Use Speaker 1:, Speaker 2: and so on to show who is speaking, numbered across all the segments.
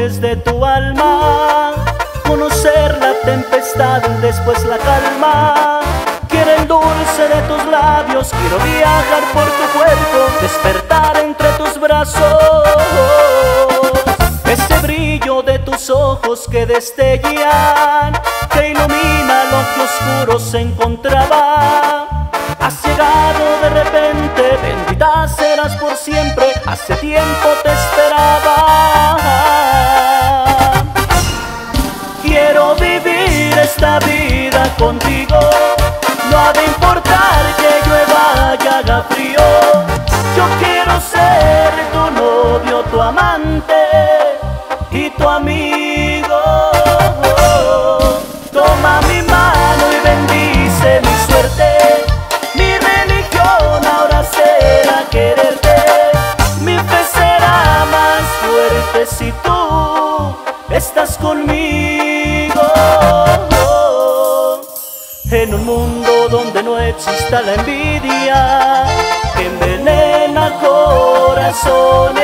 Speaker 1: de tu alma, conocer la tempestad después la calma. Quiero el dulce de tus labios, quiero viajar por tu cuerpo, despertar entre tus brazos. Ese brillo de tus ojos que destellan, que ilumina lo que oscuro se encontraba. Has llegado de repente, bendita serás por siempre, hace tiempo te esperaba. Contigo, no ha de importar que llueva y haga frío. Yo quiero ser tu novio, tu amante y tu amigo. Toma mi mano y bendice mi suerte. Mi religión ahora será quererte. Mi fe será más fuerte si tú estás conmigo. En un mundo donde no exista la envidia que envenena corazones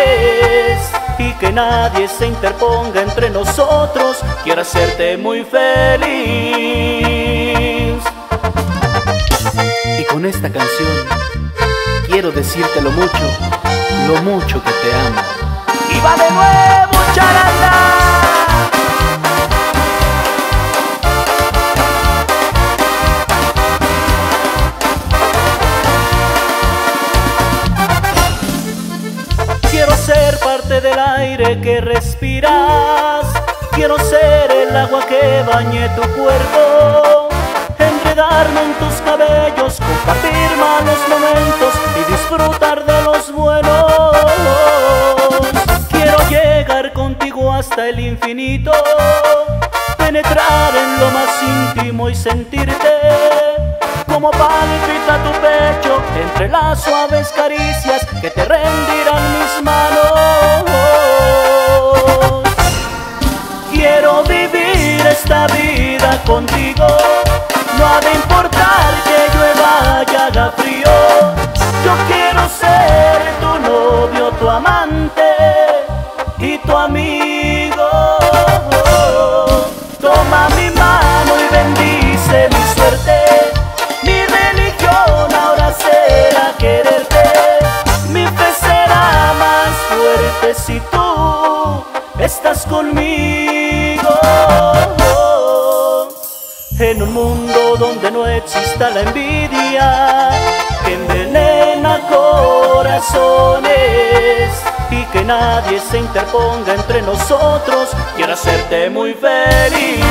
Speaker 1: y que nadie se interponga entre nosotros, quiero hacerte muy feliz. Y con esta canción quiero decirte lo mucho, lo mucho que te amo. Y va de nuevo. Del aire que respiras. Quiero ser el agua que bañe tu cuerpo. Enredarme en tus cabellos, compartir malos momentos y disfrutar de los buenos. Quiero llegar contigo hasta el infinito. Penetrar en lo más íntimo y sentirte como palpita tu pecho entre las suaves caricias que te rendirán contigo, no ha de importar que llueva y haga frío. Yo quiero ser tu novio, tu amante y tu amigo. Toma mi mano y bendice mi suerte. Mi religión ahora será quererte. Mi fe será más fuerte si tú estás conmigo. En un mundo donde no exista la envidia que envenena corazones y que nadie se interponga entre nosotros, quiero hacerte muy feliz.